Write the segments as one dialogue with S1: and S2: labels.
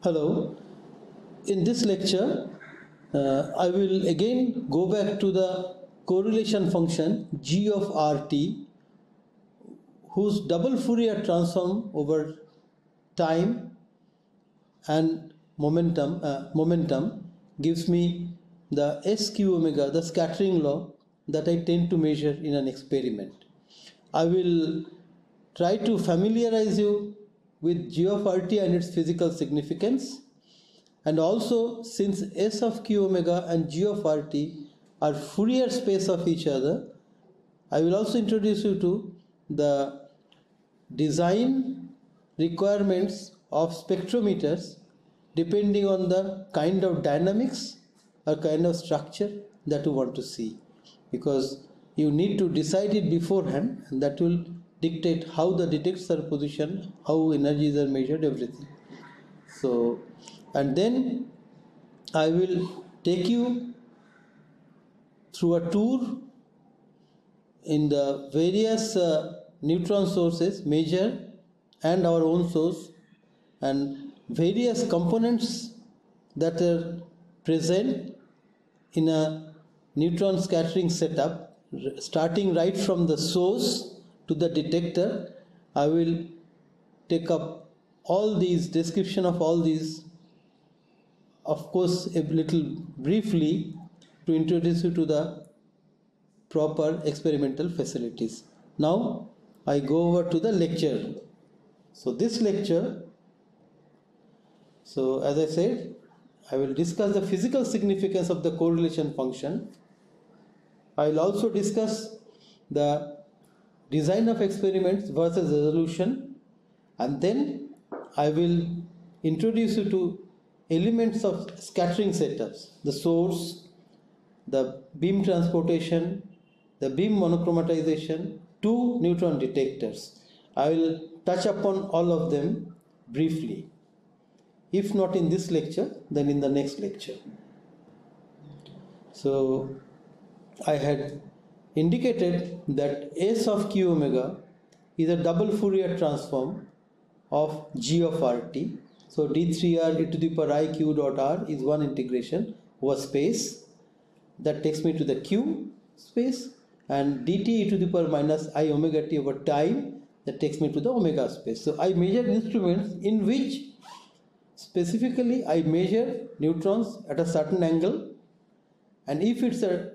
S1: Hello. In this lecture, uh, I will again go back to the correlation function g of rt whose double Fourier transform over time and momentum uh, momentum gives me the sq omega the scattering law that I tend to measure in an experiment. I will try to familiarize you with g of and its physical significance. And also since s of q omega and g of rt are Fourier space of each other I will also introduce you to the design requirements of spectrometers depending on the kind of dynamics or kind of structure that you want to see. Because you need to decide it beforehand and that will dictate how the detectors are positioned, how energies are measured, everything. So, and then I will take you through a tour in the various uh, neutron sources, major and our own source, and various components that are present in a neutron scattering setup, starting right from the source to the detector I will take up all these description of all these of course a little briefly to introduce you to the proper experimental facilities. Now I go over to the lecture. So this lecture so as I said I will discuss the physical significance of the correlation function. I will also discuss the design of experiments versus resolution and then I will introduce you to elements of scattering setups. The source the beam transportation the beam monochromatization two neutron detectors. I will touch upon all of them briefly. If not in this lecture then in the next lecture. So I had indicated that S of q omega is a double Fourier transform of g of rt. So d3r e to the power i q dot r is one integration over space that takes me to the q space and dt e to the power minus i omega t over time that takes me to the omega space. So I measure instruments in which specifically I measure neutrons at a certain angle and if it's a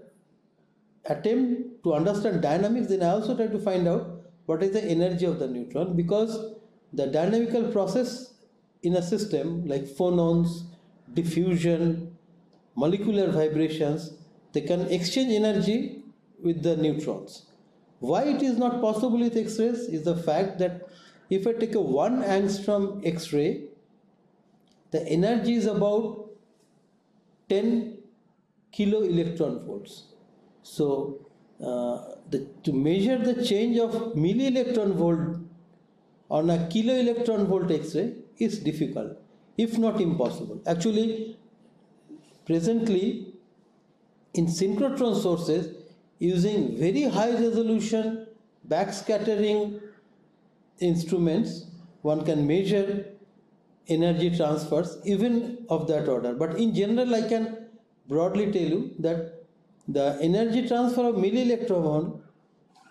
S1: attempt to understand dynamics, then I also try to find out what is the energy of the neutron because the dynamical process in a system like phonons, diffusion, molecular vibrations, they can exchange energy with the neutrons. Why it is not possible with X-rays is the fact that if I take a 1 angstrom X-ray, the energy is about 10 kilo electron volts so uh, the, to measure the change of milli electron volt on a kilo electron volt X-ray is difficult, if not impossible. Actually, presently in synchrotron sources using very high resolution backscattering instruments, one can measure energy transfers even of that order. But in general, I can broadly tell you that the energy transfer of milli electron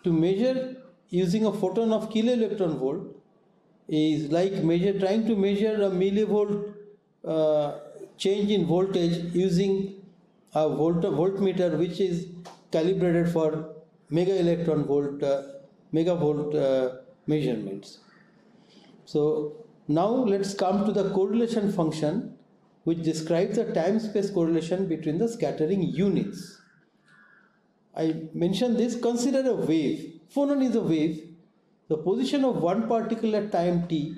S1: to measure using a photon of kilo electron volt is like measure trying to measure a millivolt uh, change in voltage using a volt voltmeter which is calibrated for mega electron volt uh, megavolt uh, measurements. So now let's come to the correlation function which describes the time space correlation between the scattering units I mentioned this, consider a wave. Phonon is a wave. The position of one particle at time t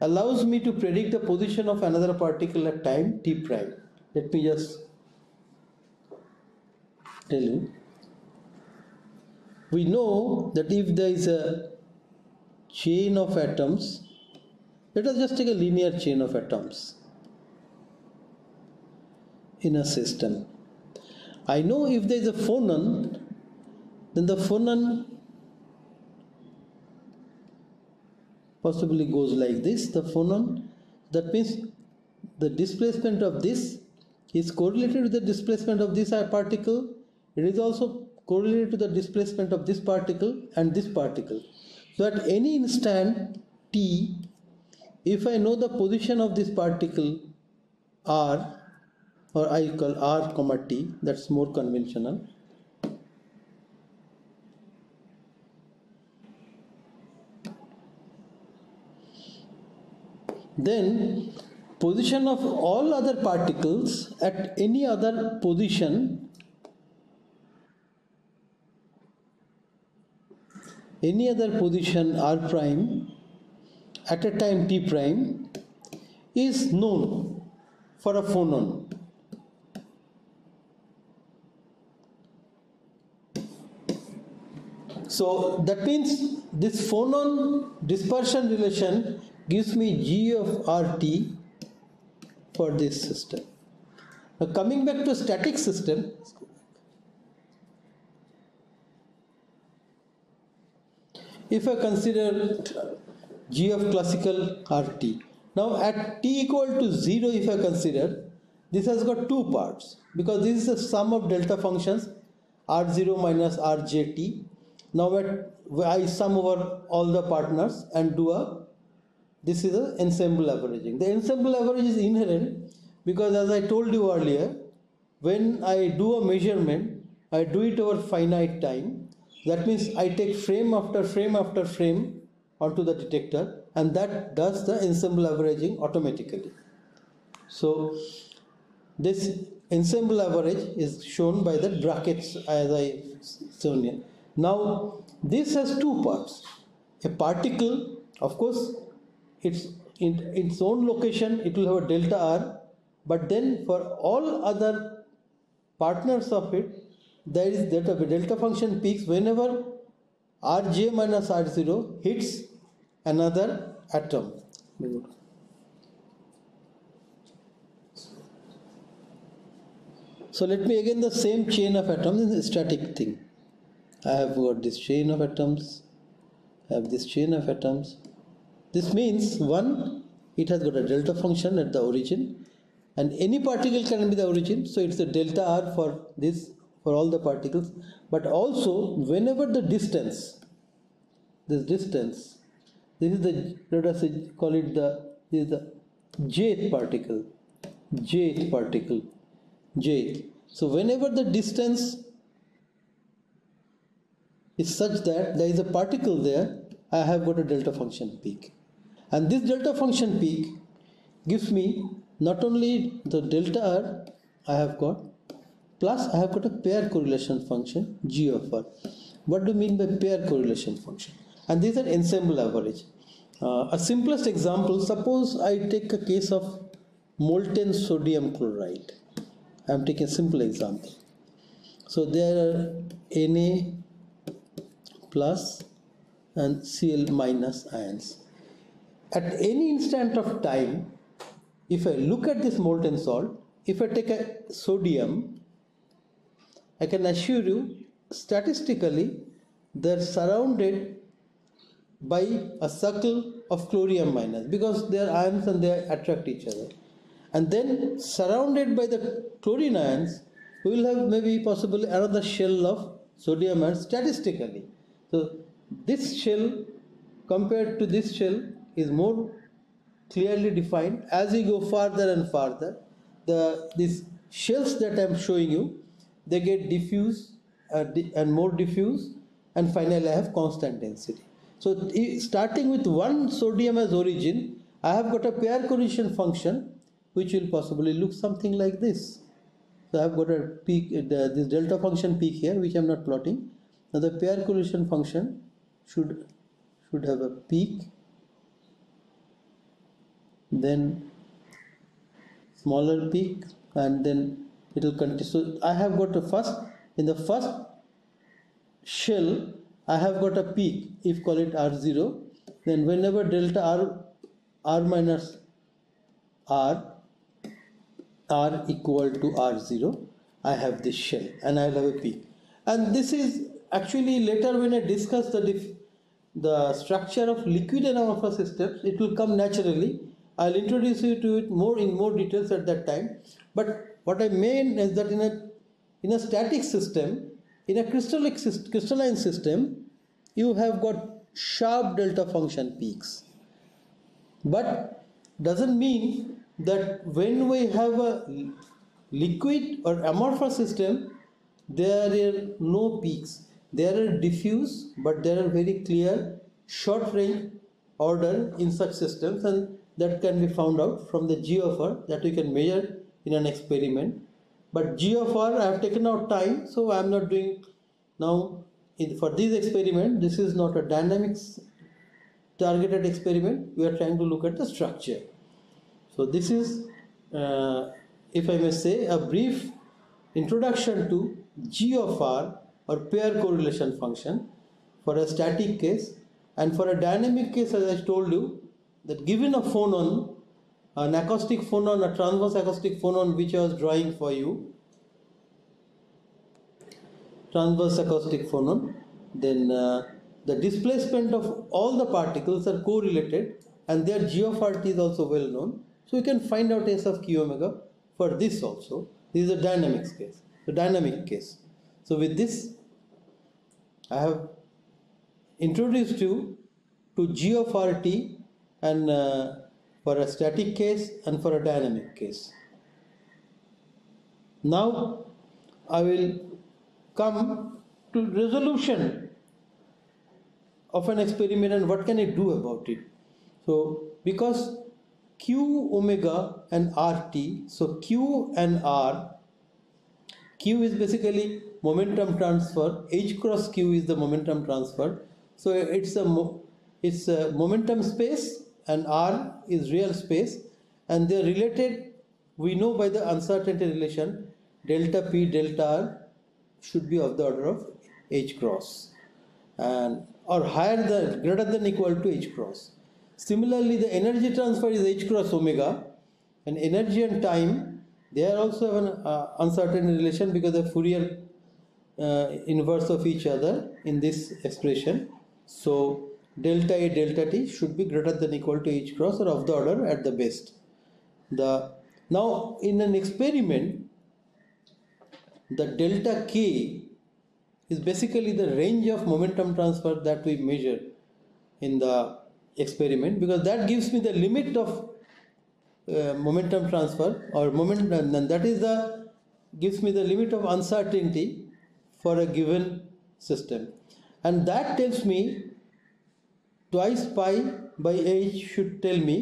S1: allows me to predict the position of another particle at time t prime. Let me just tell you. We know that if there is a chain of atoms, let us just take a linear chain of atoms in a system I know if there is a phonon, then the phonon possibly goes like this. The phonon, that means the displacement of this is correlated with the displacement of this particle. It is also correlated to the displacement of this particle and this particle. So at any instant t, if I know the position of this particle r, or I call r comma t, that's more conventional. Then position of all other particles at any other position any other position r prime at a time t prime is known for a phonon. So that means this phonon dispersion relation gives me G of RT for this system. Now coming back to static system, if I consider G of classical RT, now at t equal to 0 if I consider, this has got two parts because this is the sum of delta functions R0 minus RJT. Now I sum over all the partners and do a this is the ensemble averaging. The ensemble average is inherent because as I told you earlier, when I do a measurement, I do it over finite time. That means I take frame after frame after frame onto the detector and that does the ensemble averaging automatically. So this ensemble average is shown by the brackets as I shown here. Now this has two parts. A particle, of course, its in its own location it will have a delta r but then for all other partners of it there is delta delta function peaks whenever rj minus r0 hits another atom so let me again the same chain of atoms is a static thing I have got this chain of atoms I have this chain of atoms this means one, it has got a delta function at the origin and any particle can be the origin. So it's a delta R for this, for all the particles. But also whenever the distance, this distance, this is the, let us call it the, this is the jth particle, jth particle, jth. So whenever the distance is such that there is a particle there, I have got a delta function peak. And this delta function peak gives me not only the delta R I have got plus I have got a pair correlation function G of R. What do you mean by pair correlation function? And these are ensemble average. Uh, a simplest example, suppose I take a case of molten sodium chloride. I am taking a simple example. So there are Na plus and Cl minus ions at any instant of time, if I look at this molten salt, if I take a sodium, I can assure you statistically they're surrounded by a circle of chlorine minus because they are ions and they attract each other. And then surrounded by the chlorine ions, we will have maybe possibly another shell of sodium ions statistically. So this shell compared to this shell is more clearly defined. As you go farther and farther the these shells that I'm showing you they get diffuse uh, and more diffuse and finally I have constant density. So starting with one sodium as origin I have got a pair correlation function which will possibly look something like this. So I have got a peak uh, this delta function peak here which I am not plotting now the pair correlation function should should have a peak then smaller peak and then it will continue. So I have got a first in the first shell I have got a peak if call it R0 then whenever delta R R minus R R equal to R0 I have this shell and I will have a peak. And this is actually later when I discuss the the structure of liquid and amorphous systems it will come naturally I'll introduce you to it more in more details at that time. But what I mean is that in a in a static system, in a crystalline crystalline system, you have got sharp delta function peaks. But doesn't mean that when we have a liquid or amorphous system, there are no peaks. There are diffuse, but there are very clear short range order in such systems and that can be found out from the G of R that we can measure in an experiment. But G of R I have taken out time so I am not doing now in, for this experiment this is not a dynamics targeted experiment we are trying to look at the structure. So this is uh, if I may say a brief introduction to G of R or pair correlation function for a static case and for a dynamic case, as I told you, that given a phonon, an acoustic phonon, a transverse acoustic phonon, which I was drawing for you, transverse acoustic phonon, then uh, the displacement of all the particles are correlated and their G of RT is also well known. So we can find out S of Q omega for this also. This is a dynamics case, the dynamic case. So with this, I have introduced you to G of RT and uh, for a static case and for a dynamic case. Now I will come to resolution of an experiment and what can I do about it. So because Q omega and RT, so Q and R, Q is basically momentum transfer, H cross Q is the momentum transfer. So it's a it's a momentum space and R is real space. And they're related we know by the uncertainty relation delta P delta R should be of the order of H cross. And or higher than greater than equal to H cross. Similarly the energy transfer is H cross omega. And energy and time they are also an uh, uncertainty relation because the Fourier uh, inverse of each other in this expression so delta A delta T should be greater than equal to H cross or of the order at the best. The now in an experiment the delta K is basically the range of momentum transfer that we measure in the experiment because that gives me the limit of uh, momentum transfer or moment and that is the gives me the limit of uncertainty for a given system and that tells me twice pi by h should tell me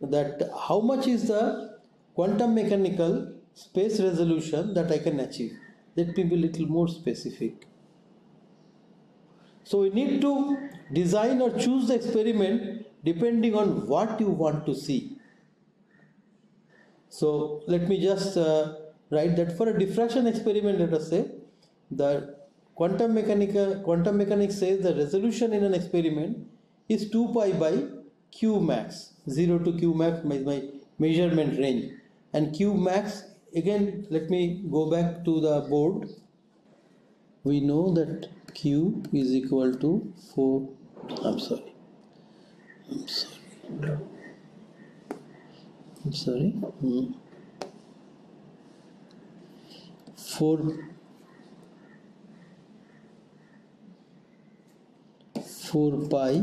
S1: that how much is the quantum mechanical space resolution that I can achieve. Let me be a little more specific. So we need to design or choose the experiment depending on what you want to see. So let me just uh, write that for a diffraction experiment, let us say, the Quantum, mechanica, quantum mechanics says the resolution in an experiment is 2 pi by q max. 0 to q max is my measurement range. And q max, again, let me go back to the board. We know that q is equal to 4. I'm sorry. I'm sorry. I'm sorry. Hmm. 4 4 pi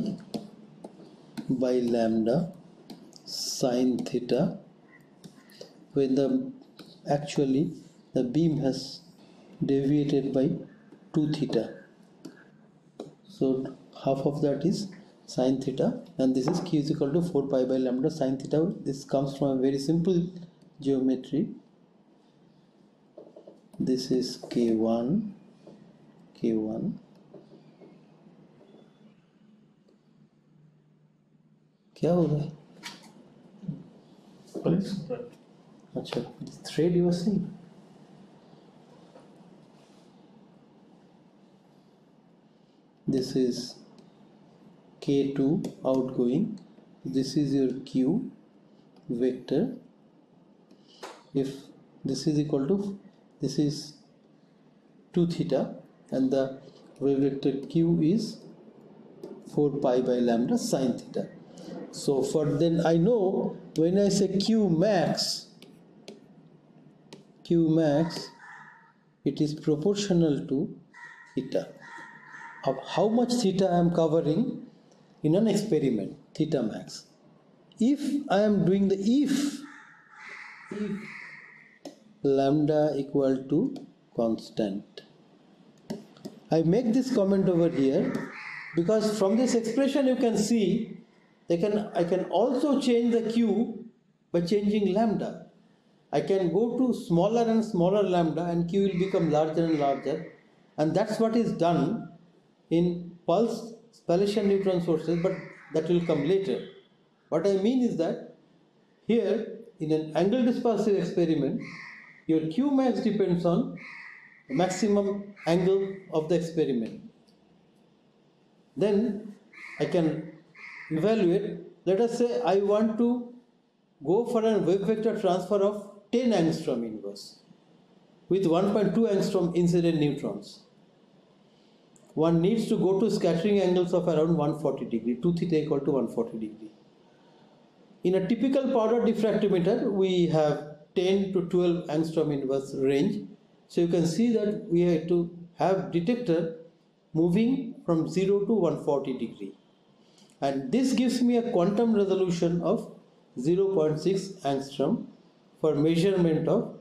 S1: by lambda sine theta when the actually the beam has deviated by 2 theta. So half of that is sine theta and this is q is equal to 4 pi by lambda sine theta. This comes from a very simple geometry this is k1 k1 क्या होगा अच्छा thread you see this is k2 outgoing this is your q vector if this is equal to this is 2 theta and the wave vector q is 4 pi by lambda sine theta So for then I know when I say Q max, Q max, it is proportional to theta. Of how much theta I am covering in an experiment, theta max. If I am doing the if, if lambda equal to constant. I make this comment over here because from this expression you can see they can, I can also change the Q by changing lambda. I can go to smaller and smaller lambda and Q will become larger and larger and that's what is done in pulse spallation neutron sources but that will come later. What I mean is that here in an angle dispersive experiment your Q max depends on the maximum angle of the experiment. Then I can evaluate, let us say I want to go for a wave vector transfer of 10 angstrom inverse with 1.2 angstrom incident neutrons. One needs to go to scattering angles of around 140 degree, 2 theta equal to 140 degree. In a typical powder diffractometer, we have 10 to 12 angstrom inverse range. So you can see that we have to have detector moving from 0 to 140 degree and this gives me a quantum resolution of 0.6 angstrom for measurement of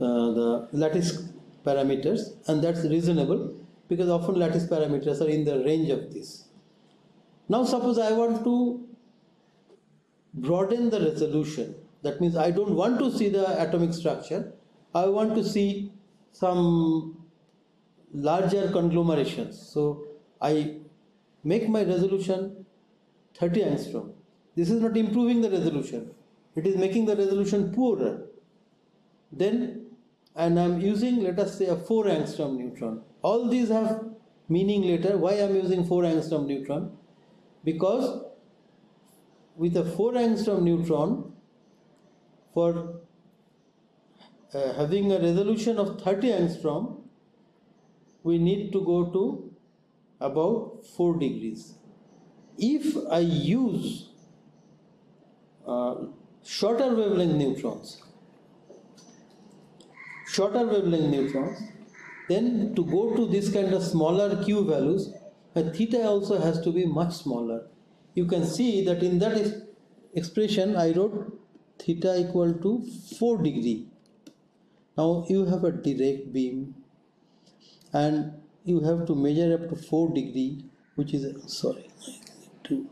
S1: uh, the lattice parameters and that's reasonable because often lattice parameters are in the range of this. Now suppose I want to broaden the resolution that means I don't want to see the atomic structure I want to see some larger conglomerations. So I make my resolution 30 angstrom. This is not improving the resolution. It is making the resolution poorer. Then, and I'm using, let us say, a 4 angstrom neutron. All these have meaning later. Why I'm using 4 angstrom neutron? Because with a 4 angstrom neutron, for uh, having a resolution of 30 angstrom, we need to go to about 4 degrees. If I use uh, shorter wavelength neutrons, shorter wavelength neutrons, then to go to this kind of smaller q values, a theta also has to be much smaller. You can see that in that expression I wrote theta equal to 4 degree. Now you have a direct beam and you have to measure up to 4 degree which is sorry to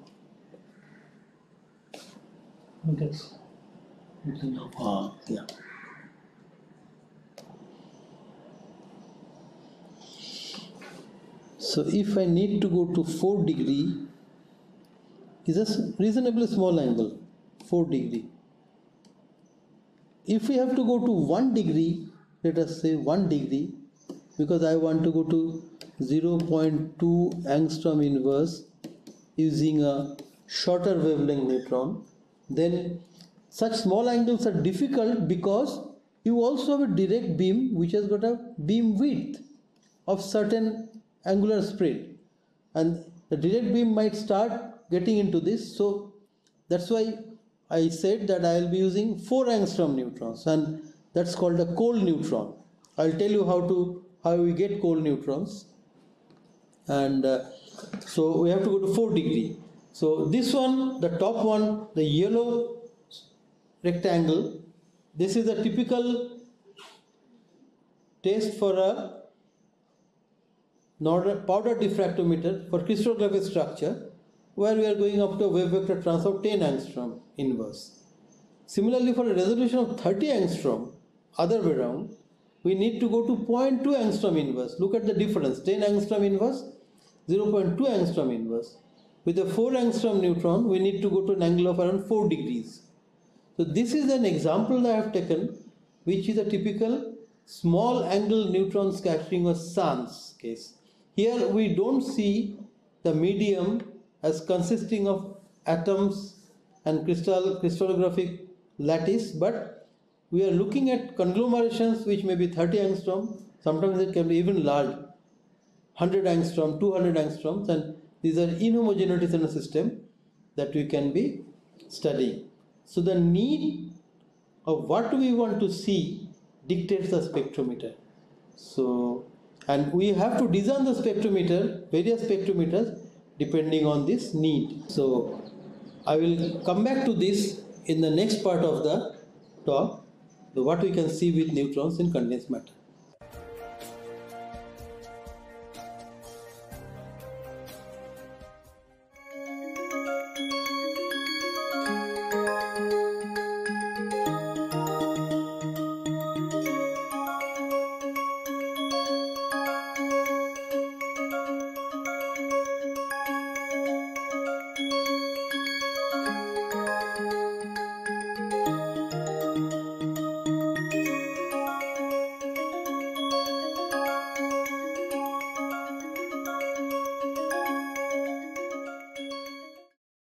S1: okay. ah, yeah so if I need to go to 4 degree is a reasonably small angle 4 degree. If we have to go to 1 degree let us say 1 degree because I want to go to 0.2 angstrom inverse using a shorter wavelength neutron then such small angles are difficult because you also have a direct beam which has got a beam width of certain angular spread. And the direct beam might start getting into this. So that's why I said that I will be using 4 angstrom neutrons and that's called a cold neutron. I'll tell you how to how we get cold neutrons. And uh, so we have to go to 4 degree. So this one the top one the yellow rectangle this is a typical test for a powder diffractometer for crystallographic structure where we are going up to a wave vector transfer of 10 angstrom inverse. Similarly for a resolution of 30 angstrom other way around we need to go to 0.2 angstrom inverse. Look at the difference 10 angstrom inverse, 0.2 angstrom inverse. With a 4 angstrom neutron, we need to go to an angle of around 4 degrees. So, this is an example that I have taken, which is a typical small angle neutron scattering or SANS case. Here we don't see the medium as consisting of atoms and crystal crystallographic lattice, but we are looking at conglomerations which may be 30 angstrom, sometimes it can be even large, 100 angstrom, 200 angstroms, and these are inhomogeneities in a system that we can be studying. So the need of what we want to see dictates the spectrometer. So, and we have to design the spectrometer, various spectrometers depending on this need. So I will come back to this in the next part of the talk, what we can see with neutrons in condensed matter.